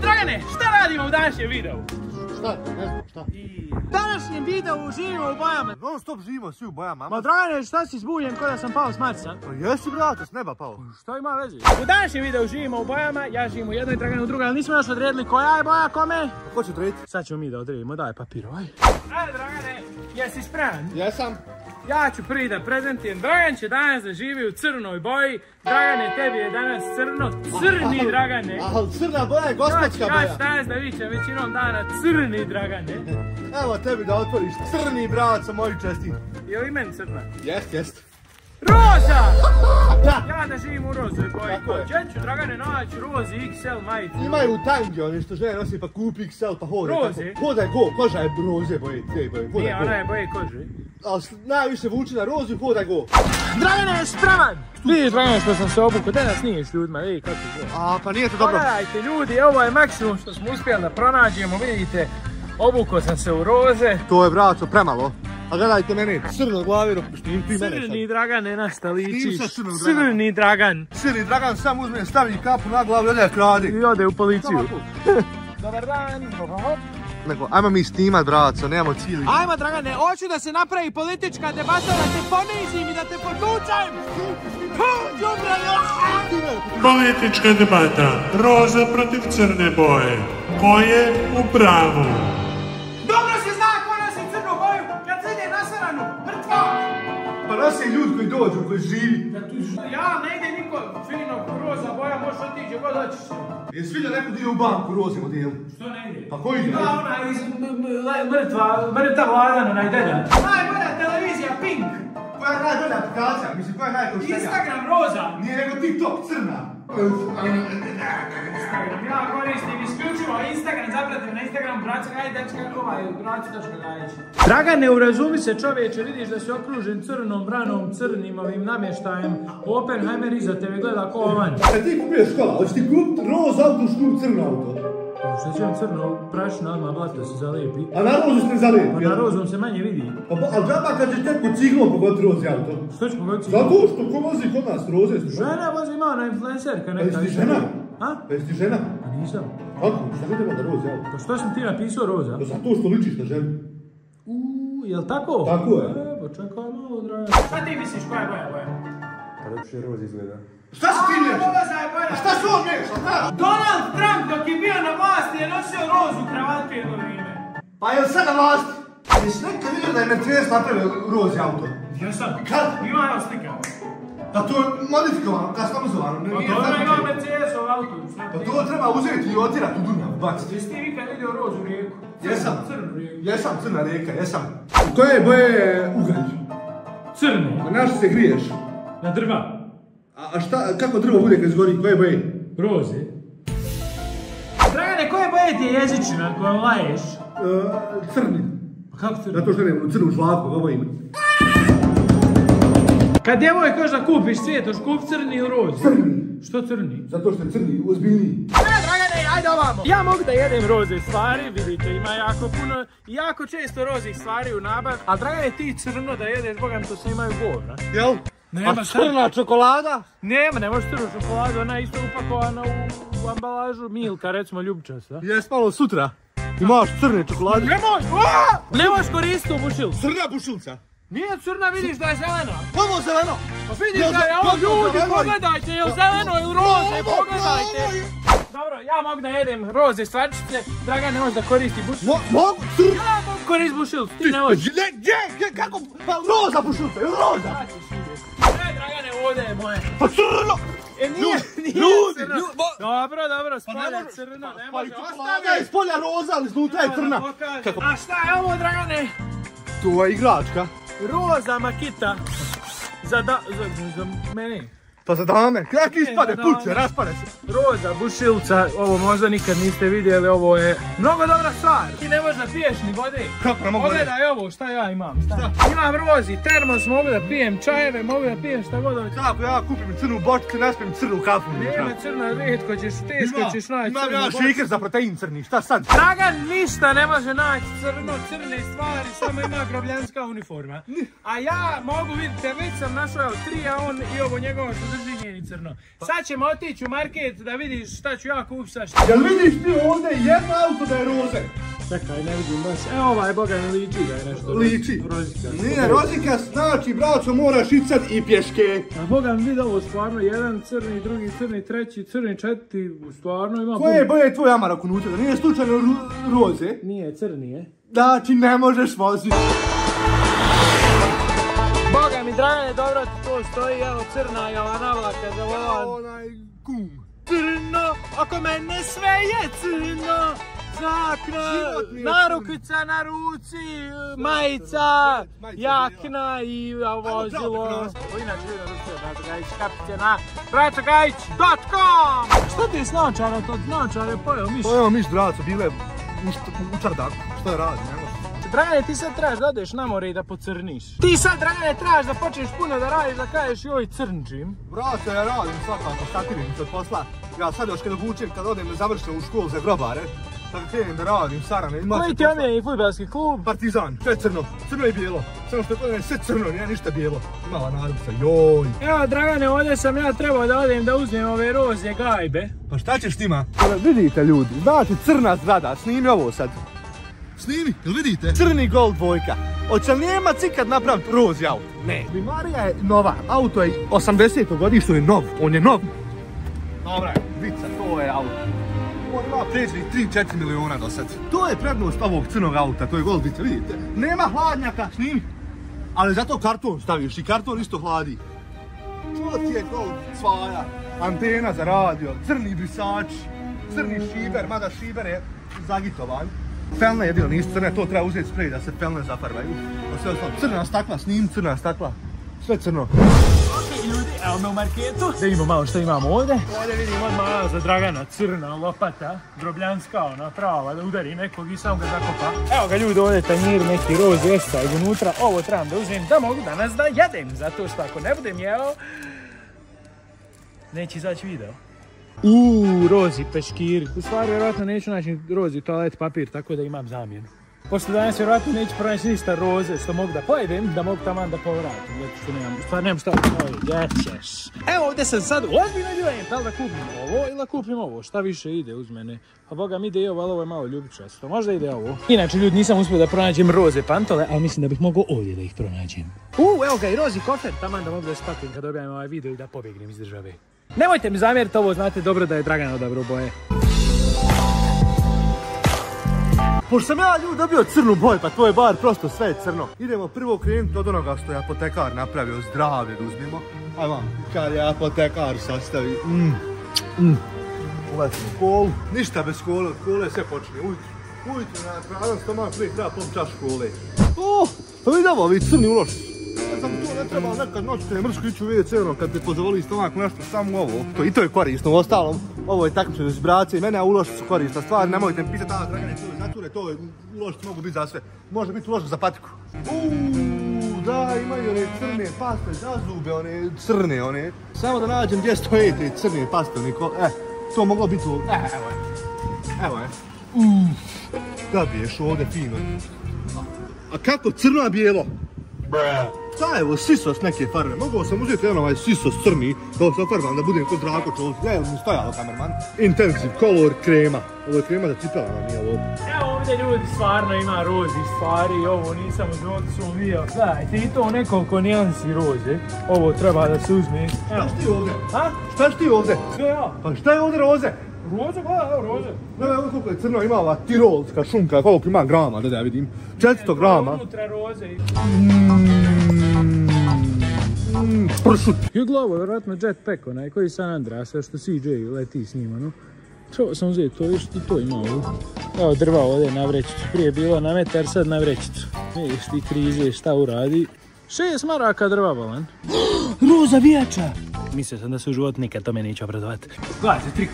Dragane, šta radimo u današnjem videu? Šta? Ne znam, šta? I današnjem videu živimo u bojama. Non stop živimo svi u bojama. Ma Dragane, šta si zbunjen ko da sam pao s Marsa? Pa jesi brate, s neba pao. Šta ima veze? U današnjem videu živimo u bojama, ja živim u jednoj, Dragane u drugoj, ali nismo još odredili koja je boja kome. Ko će odrediti? Sad ćemo mi da odredimo, daj papir ovaj. Ajde Dragane, jesi spreman? Jesam. Ja ću prvi da prezentijem. Dragan će danas da živi u crnoj boji. Dragane, tebi je danas crno. Crni Dragane. Ali crna boja je gospodska Ja ću boja. danas da vićem većinom dana crni Dragane. Evo tebi da otvoriš crni braco moji čestit. Je li meni crna? Jest, jest. Roza! Da. Ja da živim u rozoj boji. Tako je. Gdje ću Dragane naći rozi XL majicu? Imaju tangi oni što žene nosi pa kupi XL pa hodaj Roze? Hodaj go, koža je roze boje, te boje, Nije, go. ona je boje kože. Ali s- najviše vuče na rozu, hodaj go. Dragane je spreman! Vidiš Dragane što sam se obukao, da nas sniješ ljudima, vidi kako je. A pa nije to dobro. Pogledajte ljudi, ovo je maksimum što smo uspjeli da pronađemo, vidite. Obukao sam se u roze. To je braco premalo. A gledajte mene, crno glavi, štim ti mene sad. Dragane na stalići. Snim sa crnom Draganom. Crni Dragan. Crni Dragan sam uzme, stavi kapu na glavu i ode kradi. I ode u policiju. Dobar dan. Neko, ajmo mi snimat braco, nemamo cijeli. Ajmo Dragane, hoću da se napravi politička debata, da te ponizim i da te potučem. Politička debata. Roza protiv crne boje. Ko je u pravu? Ljudi koji dođu, koji živi. Ja, ne ide niko, fino, roza boja, možeš otići god hoćeš. Jesi vidio neko dio u banku u rozim odijelu? Što ne ide? Pa koji ide? Da, ona iz mrtva, mrtav Vladan, onaj delja. Najbolja televizija, Pink. Koja je najbolja aplikacija? Mislim, koja je najkoštenja? Instagram, roza. Nije nego TikTok, crna. Ja koristim isključivo Instagram, zapratite na Instagram, braca Gajdačka, ovaj, braca Gajić. Dragane, urazumi se čovječe, vidiš da si okružen crnom branom, crnim ovim namještajem. Oppenheimer iza tebe gleda ko ovan. Kad ti kupuješ škola, hoćeš ti kupit roz auto, škup crno auto. Što će vam crno prašno, odmah blato se zalijepi. A na rozu ste zalijepi. Pa na rozom se manje vidi. Pa, pa, ali džaba kad će tek kod ciglom pogoditi rozi auto. Što ću pogoditi? Zato što ko vozi kod nas roze. Žena vozi ima ona influencerka Pa neka. jesi ti žena? A? Pa jesi ti žena? Pa nisam. Kako? Šta ne treba da rozi auto? Pa što sam ti napisao roza? Pa zato što ličiš na ženu. Uuu, jel tako? Tako je. E, pa čekaj malo, draga. Šta ti misliš koja je boja boja? Šta si ti je boja. A šta su on? Donald Trump dok je bio na vlasti je nosio rozu kravatu jedno vrijeme. Pa jel sad na vlasti? Jesi nekad vidio da je Mercedes napravio rozi auto? Jesam. Kad? Ima evo slika. Pa to je modifikovano, kastomizovano. Pa dobro ima Mercedesov auto. Pa to treba uzeti i otirati u Dunav, baciti. Jesi ti nikad vidio rozu rijeku? Jesam. Crnu rijeku. Jesam, crna rijeka, jesam. Boje je ugalj? Crnu. Na što se griješ? Na drva. A, a šta, kako drvo bude kad zgori, koje boje? Roze. Dragane, koje boje ti je jezičina kojom laješ? E, crni. Pa kako crnu? Zato što nemam crnu žlaku, ovo ime. Kad djevoj kaže da kupiš cvijetoš, kup crni ili rozu. Crni. Što crni? Zato što je crni, ozbiljniji. Ne, Dragane, ajde ovamo. Ja mogu da jedem roze stvari, vidite, ima jako puno, jako često rozih stvari u nabav. A Dragane, ti crno da jedeš, bogam to sve imaju govna. Jel? Nema A šta. crna čokolada? Nema, ne možeš crnu čokoladu, ona je isto upakovana u, u ambalažu Milka, recimo ljubčasa. Jes malo sutra. Imaš crne čokolade. Nemoj! Aaaa! Ne možeš koristiti u bušilu. Crna bušilca. Nije crna, vidiš da je zelena. Ovo zeleno. Pa vidiš da je ovo, ljudi, pogledajte, je li zeleno ili roze, pogledajte. Dobro, ja mogu da jedem roze stvarčice, Dragan ne može da koristi bušilu. Mo, mogu. Ja mogu koristiti bušilu, ti ne možeš. Gdje, gdje, kako? Pa roza bušilca, roza? Vidjeti. E, Dragane, ovdje je moje. Pa crno. E, nije, nije ljudi, crno. ljudi, ba- Dobro, dobro, Pa ne spolja može- crno, ne Pa može, čokolada je iz polja roza, ali iznutra je crna. Kako? A šta je ovo, Dragane? To je igračka. Roza makita. Za da, za, za mene. Pa za dame, kako ispade dame. raspade se. Roza, bušilca, ovo možda nikad niste vidjeli, ovo je mnogo dobra stvar. Ti ne možeš da piješ ni vode. Kako ne mogu reći? Pogledaj ovo, šta ja imam, šta? Imam rozi, termos, mogu da pijem čajeve, mogu da pijem šta god hoću. Kako ja kupim crnu bočku, naspijem crnu kafu. Nema crna, rijetko ćeš, teško ćeš naći Imam crnu ja bocu. šeker za protein crni, šta sad? Dragan ništa ne može naći crno, crne stvari, samo ima grobljanska uniforma. A ja mogu, vidite, već sam našao tri, a on i ovo njegovo što drži nije ni i crno. Sad ćemo otići u market da vidiš šta ću ja kupiti sa šta. Jel vidiš ti ovdje jedno auto da je roze? Čekaj, ne vidim baš. Evo ovaj, boga mi liči da je nešto. Liči. Rozika. Nije, rozika znači, braco, moraš icat i pješke. A boga mi vidi ovo stvarno, jedan crni, drugi crni, treći crni, četiri, stvarno ima Koje je boje tvoj Amarok unutra? Da nije slučajno roze? Nije, crni je. Znači, ne možeš voziti. Dragane, dobro ti to stoji, evo crna je ova navlaka za volan. Onaj kum. Crno, oko mene sve je crno. Zakna, je narukica na ruci, majica, jakna i vozilo. Inače vidio Rusija, Brato Gajić, kapite na bratogajić.com Šta ti je s naočara, to naočar je pojeo miš? Je ovo miš, braco, bile u, u čardaku. Šta radi, ne. Dragane, ti sad trebaš da odeš na more i da pocrniš. Ti sad, Dragane, trebaš da počneš puno da radiš, da kažeš joj crnčim. Braco, ja radim svakako satirnicu od posla. Ja sad još kad obučem, kad odem završno u školu za grobare, sad krenem da radim sarane. Ima Koji se ti omiljeni futbalski klub? Partizan, sve crno, crno i bijelo. Samo što je sve crno, nije ništa bijelo. Imala nadupsa, joj. Evo, Dragane, ovdje sam ja trebao da odem da uzmem ove roze gajbe. Pa šta ćeš s njima? Vidite ljudi, znači crna zgrada, snimi ovo sad. Snimi, jel vidite? Crni Gold dvojka. Hoće li Njemac ikad napraviti rozi auto? Ne. Bimarija je nova, auto je 80. godište, je nov, on je nov. Dobra, vica, to je auto. On ima pređenih 3-4 miliona do sad. To je prednost ovog crnog auta, to je Gold vica, vidite. Nema hladnjaka, snimi. Ali zato karton staviš i karton isto hladi. To ti je Gold svaja. Antena za radio, crni brisač, crni šiber, mada šiber je zagitovan. Felne jedino nisu crne, to treba uzeti sprej da se felne zafarbaju. A sve ostalo, crna stakla, snim crna stakla. Sve crno. Ok, ljudi, evo me u marketu. Da imamo malo što imamo ovdje. Ovdje vidimo odmah za Dragana crna lopata, drobljanska ona prava, da udari nekog i sam ga zakopa. Evo ga ljudi ovdje tanjir, neki roz jesta unutra. Ovo trebam da uzmem da mogu danas da jedem, zato što ako ne budem jeo, neće izaći video. Uuu, rozi peškir. U stvari, vjerojatno neću naći rozi toalet papir, tako da imam zamjenu. Poslije danas vjerojatno neću pronaći ništa roze što mogu da pojedem, da mogu tamo da povratim, zato što nemam, u stvari nemam šta, gdje ćeš. Evo ovdje sam sad u ozbiljnoj dilemi, da li da kupim ovo ili da kupim ovo, šta više ide uz mene. Pa boga mi ide i ovo, ali ovo je malo ljubičasto, možda ide ovo. Inače ljudi nisam uspio da pronađem roze pantole, ali mislim da bih mogao ovdje da ih pronađem. U, evo ga i rozi kofer, taman da mogu da spatim kad objavim ovaj video i da pobjegnem iz države. Nemojte mi zamjeriti ovo, znate dobro da je Dragan odabrao boje. Pošto sam ja ljudi dobio crnu boju, pa to je bar prosto sve je crno. Idemo prvo krenuti od onoga što je apotekar napravio, zdravlje da uzmemo. Ajmo, kad je apotekar sastavi. Mm. Mm. Ulazimo kolu, ništa bez kole, kole sve počinje ujutro. Ujutro na prazan stomak prije treba pom čašu kole. O, pa vidi ovo, ovi crni uloš. Znam, to ne treba nekad noć kad je mrško ići u WC, ono, kad te pozavoli stomak nešto, samo ovo. To, I to je korisno, u ostalom, ovo je takmičenje vibracije i mene, a ulošci su korisna stvar, nemojte mi pisati, a Dragane, to je zature, to je, ulošci mogu biti za sve. Može biti ulošak za patiku. Uuu, da, imaju one crne paste za zube, one crne, one. Samo da nađem gdje stoje te crne paste, niko, e, to moglo biti ovdje. E, evo je. Evo je. Uuu, da biješ ovdje fino. A kako crno, a bijelo? Šta je ovo, sisos neke farbe? Mogao sam uzeti jedan ovaj sisos crni, da se ofarbam da budem kod Zdravko Čović. Ne, mi stojalo kamerman. Intensive color krema. Ovo je krema za cipelama, nije ovo. Evo ovdje ljudi stvarno ima rozi stvari, ovo nisam u životu svom vidio. Gledajte, i to nekoliko nijansi roze. Ovo treba da se uzme. Evo. Šta si ti ovdje? A? Šta si ti ovdje? Sve ja. Pa šta je ovdje roze? Roze, gledaj, evo roze. Gledaj ovo koliko je crno, ima ova tirolska šunka, koliko ima grama, da da ja vidim. 400 grama. Unutra roze. Mm, pršut. Juglo, ovo je vjerojatno jetpack, onaj koji San Andreas, sve što CJ leti s njima, no. Trebao sam uzeti to, viš ti to ima ovo. Evo drva ovdje na vrećicu, prije je bilo na metar, sad na vrećicu. Vidiš ti krize, šta uradi. Šest maraka drva, balan. Roza vijača! Mislio sam da se u život nikad tome neću obradovati. Gledajte, trik.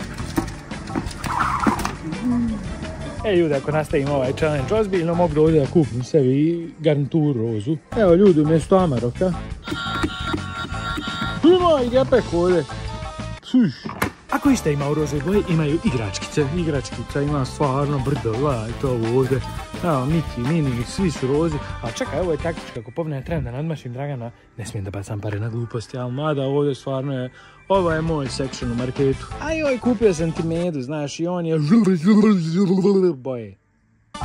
E ljudi, ako nastavim ovaj challenge ozbiljno, mogu ovdje da kupim sebi garnituru rozu. Evo ljudi, umjesto Amaroka. Ima i ovdje. Suš. Ako išta ima u boje, imaju igračkice. Igračkica ima stvarno brdo, gledaj to ovdje. Evo, Miki, Mini, svi su rozi. A čekaj, ovo je taktička kupovina, ja trebam da nadmašim Dragana. Ne smijem da bacam pare na gluposti, ali mada ovdje stvarno je... Ovo je moj section u marketu. A joj, kupio sam ti medu, znaš, i on je... Boje.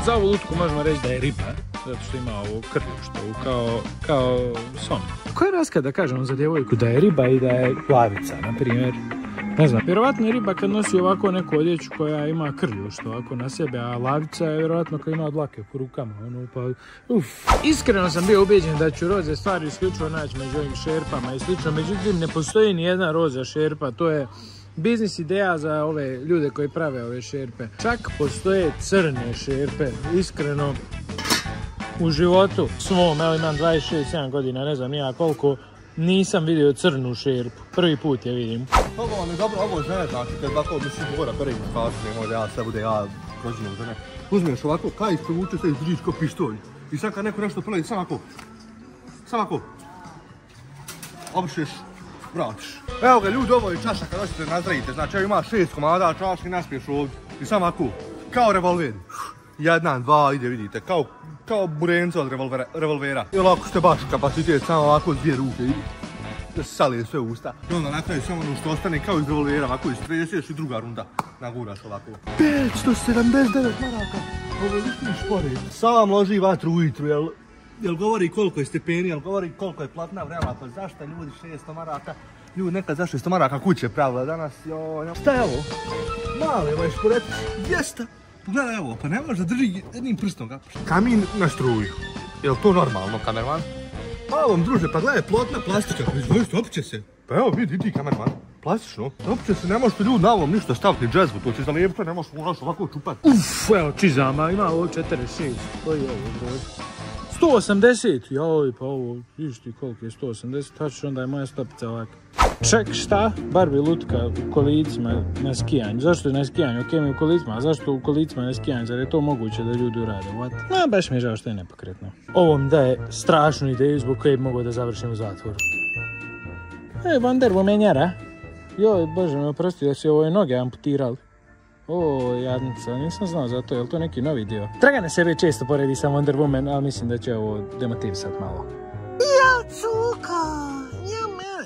Za ovu lutku možemo reći da je riba, zato što ima ovo krljušto, kao, kao som. Koja je razlika da kažemo za djevojku da je riba i da je lavica, na primjer? Ne znam, vjerovatno je riba kad nosi ovako neku odjeću koja ima krljušto ovako na sebe, a lavica je vjerovatno kad ima dlake po rukama, ono pa, uf. Iskreno sam bio ubeđen da ću roze stvari isključivo naći među ovim šerpama i slično, međutim ne postoji ni jedna roza šerpa, to je biznis ideja za ove ljude koji prave ove šerpe. Čak postoje crne šerpe, iskreno u životu svom, evo imam 26-7 godina, ne znam nija koliko, nisam vidio crnu šerpu. Prvi put je vidim. Ovo vam je dobro, ovo je žene, znači kad ovako mislim mora prvi kasu, nemoj da ja sve bude ja rođenom žene. Uzmeš ovako, kaj provuče se i držiš ko pištolj. I sad kad neko nešto prolazi, samo ovako, samo ovako, obrišeš, vratiš. Evo ga ljudi, ovo je čaša kad hoćete nazdravite, znači evo ima šest komada čaša i naspiješ ovdje. I samo ovako, kao revolver. Jedan, dva, ide vidite, kao, kao burenco od revolvera. revolvera. I ovako ste baš kapacitet, samo ovako dvije ruke i da se salije sve u usta. I onda na kraju samo ono što ostane kao iz revolvera, ovako istreseš i druga runda naguraš ovako. 579 maraka, ovo je špored. Sam loži vatru ujutru, jel, jel govori koliko je stepeni, jel govori koliko je platna vrema, pa zašto ljudi 600 maraka, ljudi nekad za 600 maraka kuće pravila danas, joj. Šta je ovo? Mali ovaj šporet, 200. Pogledaj evo, pa ne možeš da drži jednim prstom ga. Kamin na struju. Jel to normalno, kamerman? Pa ovom druže, pa gledaj, plotna plastika, proizvodiš, topit će se. Pa evo, vidi, ti kamerman. Plastično, topit će se, ne možete ljudi na ovom ništa staviti, ni džezvu, to će za lijepto, ne možeš moraš ovako čupat. Uf, evo čizama, ima ovo 46, to je ovo broj. 180, joj, pa ovo, vidiš ti koliko je 180, tačno onda je moja stopica ovako. Ček, šta? Barbie lutka u kolicima na skijanju. Zašto na skijanju? Ok, mi u kolicima, zašto u kolicima na skijanju? Zar je to moguće da ljudi urade? What? No, baš mi je žao što je nepokretno. Ovo mi daje strašnu ideju zbog koje bi mogao da završim u zatvoru. E, Wonder Womanjara. Joj, bože me oprosti da si ovo noge amputirali. O, jadnica, nisam znao za to, je li to neki novi dio? Dragane sebe često poredi sa Wonder Woman, ali mislim da će ovo demotivisat malo. Ja, cuka!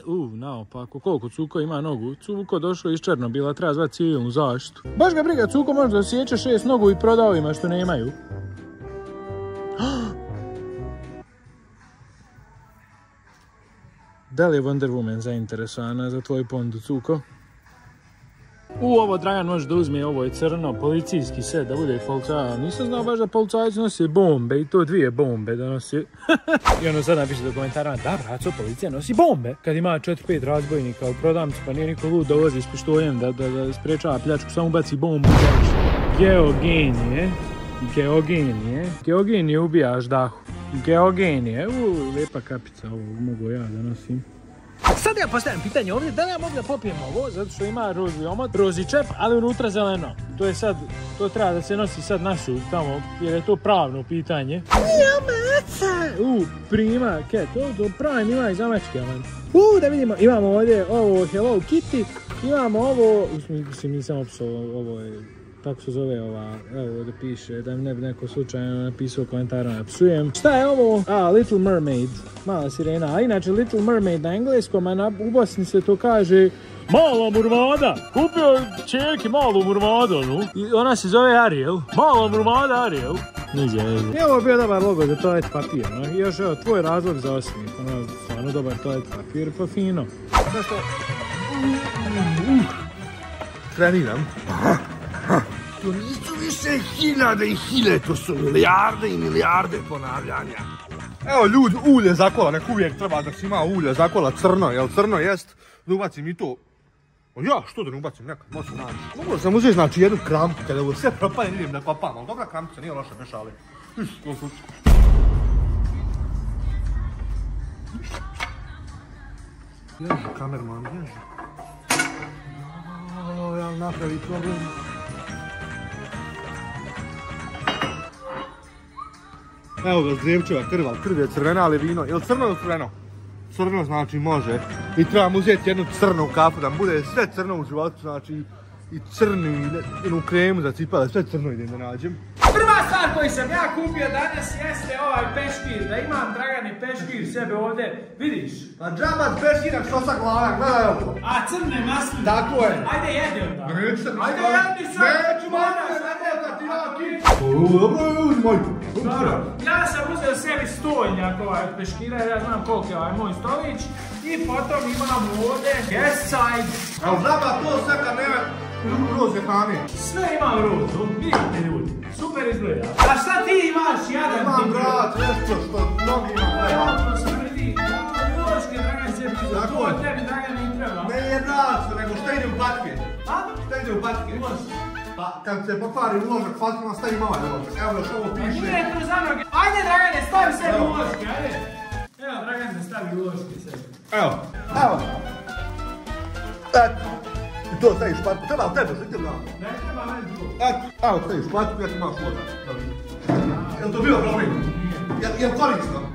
U, naopako, koliko Cuko ima nogu? Cuko došao iz Černobila, treba zvati civilnu zaštitu. Baš ga briga, Cuko može da sjeće šest nogu i prodao ima što nemaju. Da li je Wonder Woman zainteresovana za tvoj pondu, Cuko? U, ovo Dragan može da uzme, ovo je crno, policijski set, da bude policajac. Nisam znao baš da policajci nosi bombe i to dvije bombe da nosi. I ono sad napiše do komentara, da braco, policija nosi bombe. Kad ima 4-5 razbojnika u prodavnici, pa nije niko lud da vozi s pištoljem da, da, da sprečava pljačku, samo baci bombu. Geogenije, geogenije, geogenije ubijaš dahu. Geogenije, u, lijepa kapica, ovo mogu ja da nosim. Sad ja postavljam pitanje ovdje, da li ja mogu da popijem ovo, zato što ima rozi omot, rozi čep, ali unutra zeleno. To je sad, to treba da se nosi sad na sud tamo, jer je to pravno pitanje. U, prima, ke, to, to pravim ima iz Amačke, man. U, da vidimo, imamo ovdje ovo Hello Kitty, imamo ovo, mislim, nisam opisao, ovo je tako se zove ova, evo ovdje piše, da mi ne bi neko slučajno napisao komentar ne psujem. Šta je ovo? A, Little Mermaid, mala sirena, a inače Little Mermaid na engleskom, a na, u Bosni se to kaže Mala murmada, kupio čerke malu murmadu, no? I ona se zove Ariel, mala murmada Ariel. Niđe, I ovo je bio dobar logo za toalet papir, no? I još evo, tvoj razlog za osmijeh, ono, stvarno dobar toalet papir, pa fino. Zašto? Treniram. To nisu više hiljade i hiljade, to su milijarde i milijarde ponavljanja. Evo ljudi, ulje za kola, nek uvijek treba da si ima ulje za kola crno, jel crno jest? Da ubacim i to. O ja, što da ne ubacim nekad, može naći. Mogu sam uzeti znači jednu krampu, kada ovo sve propane, idem da kopam, ali dobra krampica, nije loša mešali. Iš, to su... Ježi, kamerman, ježi. O, ja napravi problem. Evo ga, Zdrevčeva krva, krv je crvena, ali vino, jel crno ili crveno? crno, znači može. I trebam uzeti jednu crnu kafu, da mi bude sve crno u životu, znači i crni, jednu kremu za cipale, sve crno idem da nađem. Prva stvar koju sam ja kupio danas jeste ovaj peškir, da imam Dragane peškir sebe ovdje, vidiš? Pa džabac peškira što sa glava, gledaj ovo. A crne masline. Tako je. Ajde jedi onda. Neću Ajde jedi sad. Neću, moj. Ja sam uzeo sebi stoljnjak ovaj od peškira jer ja znam koliko je ovaj moj stolić. I potom imam ovdje guest side. A džaba to sve kad nema roze hrane. Sve ima u rozu, vidite ljudi. Super izgleda. A šta ti imaš, jadan Imam brat, nešto što mnogima treba. Evo, smrdi. Uloške, Dragan. Tako To tebi, Dragan, ne treba. Ne je nego šta ide u patke? A? Ide u patke? Uloške. Pa kad se pokvari uložak patkama, stavim ovaj uložak. Evo još ovo piše. Nije to za noge. Ajde, Dragane, stavi sebi Evo. uloške, ajde. Evo, Dragan, da stavi uloške sebi. Evo. Evo. Eto. I to staviš patku. Treba li tebe, što ti? Ne treba meni to. Eto. Evo staviš patku, ja ti imaš voda. Jel to bio problem? Jel korisno?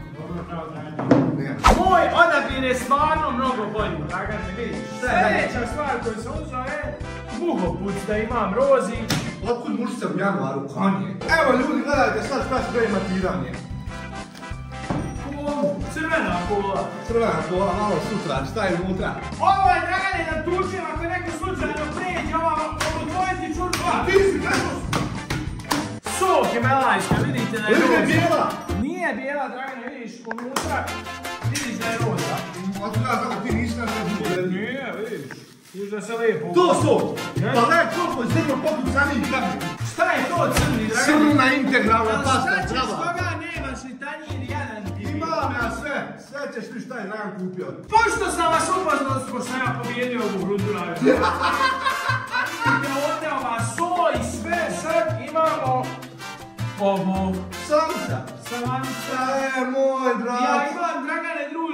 Moj odabir je stvarno mnogo bolji, Dragane, vidiš. Sljedeća stvar koju sam uzeo je muhopuc da imam rozi. Otkud mušice u januaru, konje? Evo ljudi, gledajte sad šta sve matiranje. Kolu, crvena kola. Crvena kola, malo sutra, šta je unutra? Ovo je Dragane da tučem ako neko slučajno pređe ova otvojiti čurba. Ti si kako? Sok je melajska, vidite da je Vidite bijela? Nije bijela, Dragane, vidiš, unutra vidiš da je roza. Otkud ja znam, ti nisi na sve Nije, vidiš. Vidiš da se lijepo... To su! Pa gledaj koliko je zrno poput samih. Šta je to crni, Dragane? Crna integralna pasta, Šta ćeš toga nemaš ni tanjir jedan ti? Imam ja sve, sve ćeš ti šta je Dragan kupio. Pošto sam vas upoznao, smo sam ja pobijedio ovu rundu na Vidite ovdje ova so i sve, sad imamo ovo Samca! salamca. Šta je moj Ja drag? imam,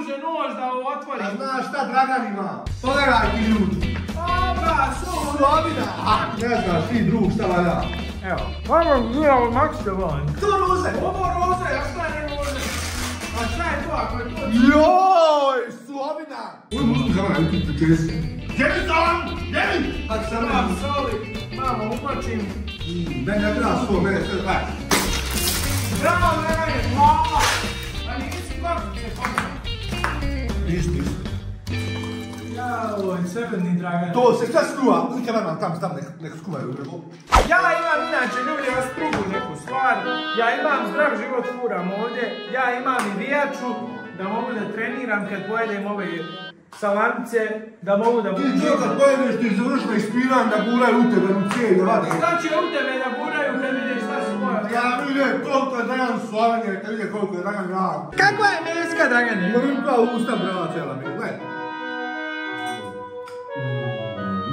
Druže, nož da ovo A otvorim. znaš šta Dragan ima? Pogledaj ti ljudi. Oba, so, Slovina! A, ne znaš ti drug šta valja. Evo, ovo je ovo maksimalno. To roze! Ovo roze, a šta je roze? A šta je to ako je to? Joj, Slovina! Uj, mušku za mene, ti ti se. Gdje sam? Gdje mi? Pa sam Mam soli, mamo upačim. Ne, ne treba svo, mene sve daj. Bravo, Dragane, hvala! A nisi kako je kako? Ništa, ništa. Ja, ovo je crveni Dragane. To se šta skuva? Uzite vam tam, tam, nek, nek skuvaju. nego. Ja imam inače, ljudi, vas drugu neku stvar. Ja imam zdrav život, furam ovdje. Ja imam i vijaču, da mogu da treniram kad pojedem ove salamice, da mogu da... Ti to kad pojedeš ti završno ispiran da guraju u tebe u cijelje vade. Šta će u tebe da guraju Ja vidim koliko je Dragan Slavanje, kad vidim koliko je Dragan Dragan. Kakva je meska, Dragane? Ne vidim kao usta brava cijela mi, gledaj.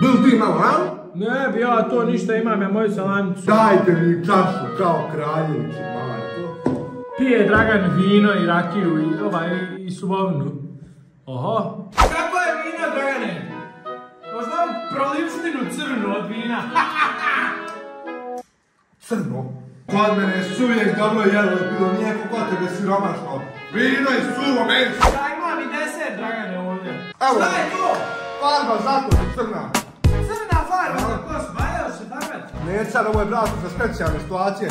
Bil ti malo, a? Ne bi ja to ništa, imam ja moju salamicu. Dajte mi čašu kao kraljevici, majko. Pije Dragan vino i rakiju i ovaj i subovinu. Oho. Kako je vino, Dragane? Poznam prolipštinu crnu od vina. Crno. Kod mene su uvijek dobro jelo, je bilo mlijeko, kod tebe siromašno. Vino i suvo meso. Ja imam i deser, Dragane, ovdje. Evo. Šta je to? Farba zato je crna. Crna farba za kost, valjao se, Dragan. Ne, sad ovo je brato za specijalne situacije.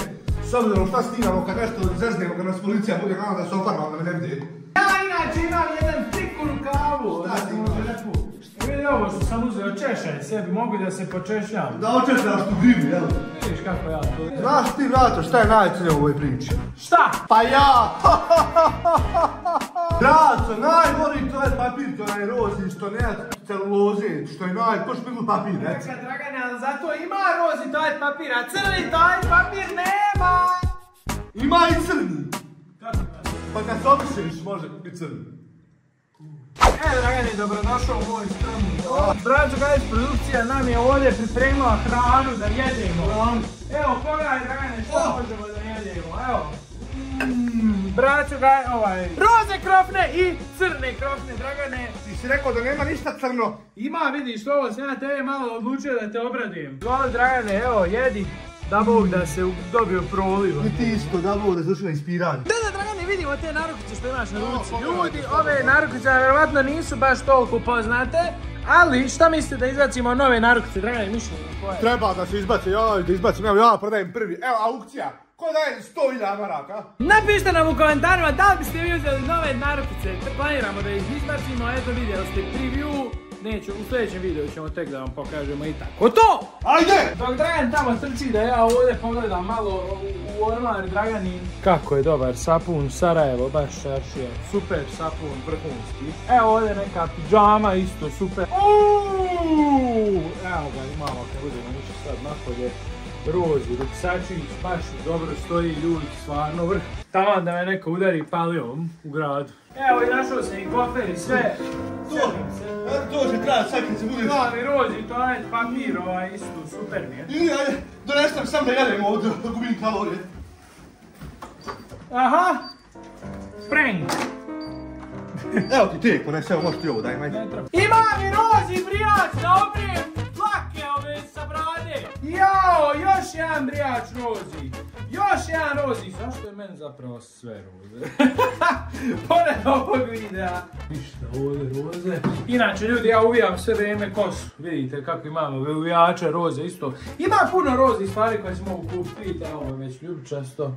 S obzirom šta snimamo kad nešto zeznemo, kad nas policija bude gledala da se ofarba, da me ne vidi. Ja inače imam jedan trik u rukavu. Šta ti imaš? Vidi ovo što sam uzeo češaj sebi, mogu da se počešljam. Da očešljaš tu grivu, jel? Vidiš kako ja to... Znaš ti, brato, šta je najcrnije u ovoj priči? Šta? Pa ja! Braco, najgori toalet papir, to je rozi, što nema celuloze, što je naj, ko špigl papir, reci. Čekaj, Dragane, ali zato ima rozi toalet papir, a crni toalet papir nema! Ima i crni. Kako to? Pa kad se obrišeš, može i crni. E, Dragane, dobrodošao u moj dom. Braćo Gajs produkcija nam je ovdje pripremila hranu da jedemo. Evo, pogledaj, Dragane, što možemo da jedemo, evo. Mm, braćo Gaj, ovaj, roze krofne i crne krofne, Dragane. Ti si rekao da nema ništa crno. Ima, vidiš, ovo sam ja tebe malo odlučio da te obradim. Zvoli, Dragane, evo, jedi. Da Bog da se dobio proliv. I ti isto, da bude završila ispiranje. Da, da, Dragane, vidimo te narukice što imaš na ruci. Ljudi, ove narukice vjerovatno nisu baš toliko poznate, ali šta mislite da izbacimo nove narukice, Dragane, mišljenje koje? Treba da se izbaci, ja da izbacim, evo ja prodajem prvi. Evo, aukcija. Ko daje 100.000 maraka? Napišite nam u komentarima da li biste vi uzeli nove narukice. Planiramo da ih izbacimo, eto vidjeli ste preview. Neću, u sljedećem videu ćemo tek da vam pokažemo i tako to! Ajde! Dok Dragan tamo trči da ja ovdje pogledam malo u- ormar Draganin. Kako je dobar sapun, Sarajevo, baš šaršija. Super sapun, vrhunski. Evo ovdje neka pijama isto, super. Uuuu, Evo ga imamo kad budemo ići sad napolje. Rozi, ruksačić, baš dobro stoji ljudi, stvarno vrh. Tamo da me neko udari palijom u gradu. Evo i našao sam i kofer i sve. To, to će trajati sad kad se bude... Plavi rozi, toalet, papir, ovaj isto, super mi je. Ili, ajde, donesem sam da jedem ovdje, da gubim kalorije. Aha! Prank! Evo ti tek, ponesi, evo možeš ti ovo, daj, majde. Ima mi rozi brijač da sa brade! Jao, još jedan brijač rozi! Još jedan rozi! Zašto je meni zapravo sve roze? Pored ovog videa. Ništa, ovdje roze. Inače, ljudi, ja uvijam sve vrijeme kosu. Vidite kako imamo uvijača roze isto. Ima puno rozi stvari koje se mogu kupiti. Vidite, evo me već ljubičasto.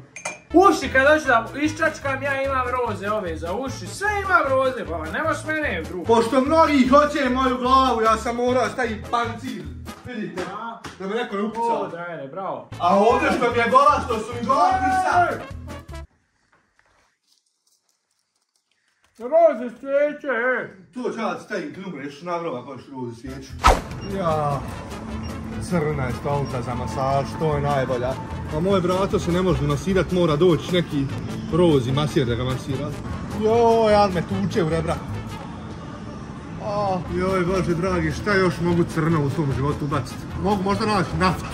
Uši kad dođu da iščačkam, ja imam roze ove za uši. Sve imam roze, pa ne možeš mene drugo. Pošto mnogi hoće moju glavu, ja sam morao staviti pancir. Vidite, A? da me neko ne O, upucao. Dragane, bravo. A ovdje što mi je gola, što su mi gola prsa. Roze svijeće, e. To ja stavim kljubre, još navrova baš rozu svijeću. Ja, crna je stolka za masaž, to je najbolja. A moje brato se ne može masirat, mora doći neki rozi masir da ga masira. Joj, al me tuče u rebra. A, joj, bože dragi, šta još mogu crno u svom životu ubaciti? Mogu možda naći naftu.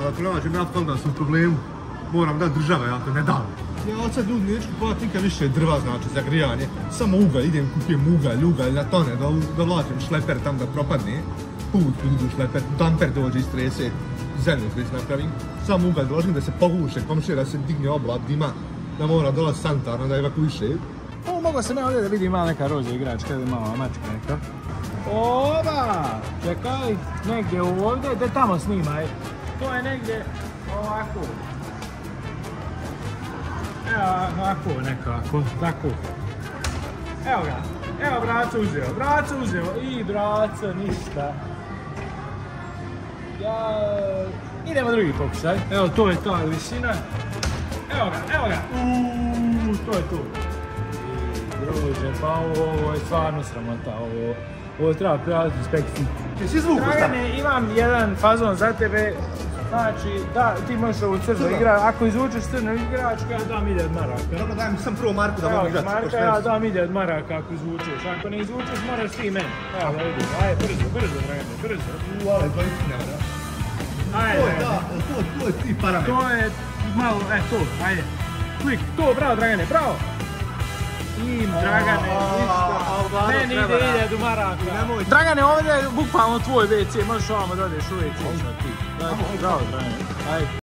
A ako nađem naftu, onda sam u problemu. Moram da država, ja to ne dam. Ja od sad ljudi neću kupovati nikad više drva, znači, za grijanje. Samo ugalj, idem kupijem ugalj, ugalj na tone, da, da vlačem šleper tam da propadne. Put idu šleper, damper dođe iz trese, zemlju već napravim. Samo ugalj dođem da se poguše komšije, da se digne oblak dima, da mora dolaz sanitarno da evakuiše. O, mogo sam ja ovdje da vidim mala neka roza igračka ili mala mačka neka. Oba! Čekaj, negdje ovdje, da tamo snimaj. To je negdje ovako. Evo, ovako nekako, tako. Evo ga, evo braco uzeo, braco uzeo i braco ništa. Ja... Idemo drugi pokušaj. Evo, to je ta visina. Evo ga, evo ga. Uuu, to je to. Druže, pa ovo je stvarno sramota, ovo, ovo treba prijaviti inspekciji. Jesi izvuku šta? Dragane, imam jedan fazon za tebe, znači, da, ti možeš ovu crnu Crno. igra, ako izvučeš crnu igračku, ja dam ide od maraka. Dobro, daj mi sam prvo Marku da mogu igrati. Marka, ja dam ide od maraka ako izvučeš, ako ne izvučeš moraš ti meni. Evo, da vidim, ajde, brzo, brzo, Dragane, brzo. U, ale, to je istina, da. Ajde, To je da, to, to je ti parametar. To je malo, e to, ajde. Quick, to, bravo Dragane, bravo! I Dragane, ništa. Meni treba ide, do Maraka. Nemoj. Dragane, ovdje je bukvalno tvoj WC, možeš ovamo da odeš u WC. Bravo Dragane, ajde.